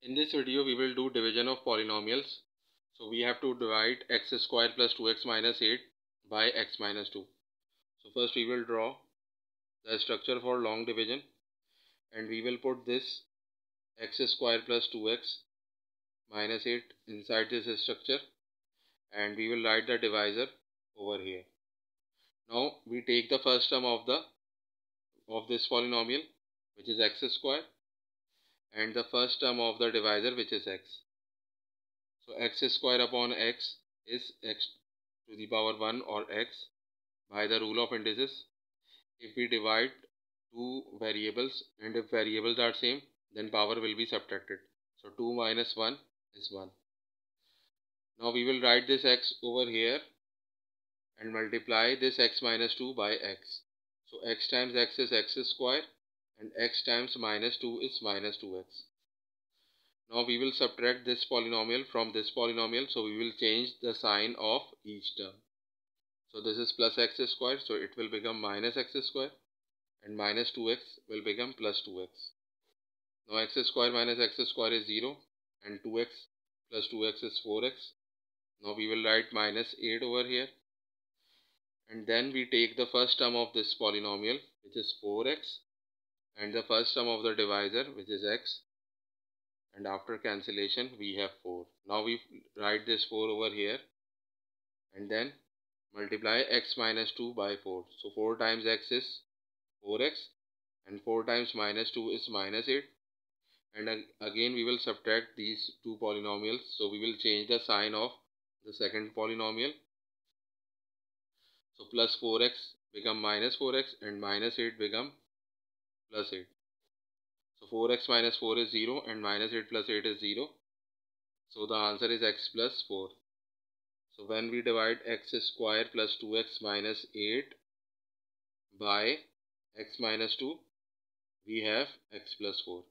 In this video we will do division of polynomials. So we have to divide x square plus 2x minus 8 by x minus 2. So first we will draw the structure for long division and we will put this x square plus 2x minus 8 inside this structure and we will write the divisor over here. Now we take the first term of the of this polynomial which is x square and the first term of the divisor which is x. So x square upon x is x to the power 1 or x by the rule of indices. If we divide two variables and if variables are same then power will be subtracted. So 2 minus 1 is 1. Now we will write this x over here and multiply this x minus 2 by x. So x times x is x square and x times minus 2 is minus 2x. Now we will subtract this polynomial from this polynomial so we will change the sign of each term. So this is plus x squared so it will become minus x squared and minus 2x will become plus 2x. Now x squared minus x squared is 0 and 2x plus 2x is 4x. Now we will write minus 8 over here and then we take the first term of this polynomial which is 4x and the first term of the divisor which is x and after cancellation we have 4 now we write this 4 over here and then multiply x minus 2 by 4 so 4 times x is 4x and 4 times minus 2 is minus 8 and again we will subtract these two polynomials. So we will change the sign of the second polynomial. So plus 4x become minus 4x and minus 8 become plus 8. So 4x minus 4 is 0 and minus 8 plus 8 is 0. So the answer is x plus 4. So when we divide x square plus 2x minus 8 by x minus 2, we have x plus 4.